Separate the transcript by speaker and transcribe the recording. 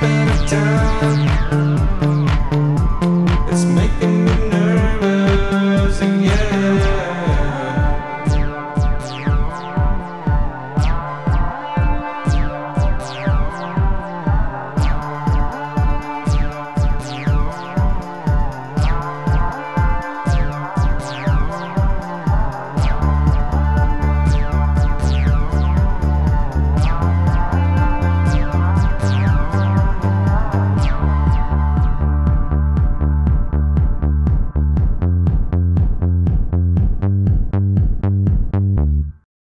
Speaker 1: better time.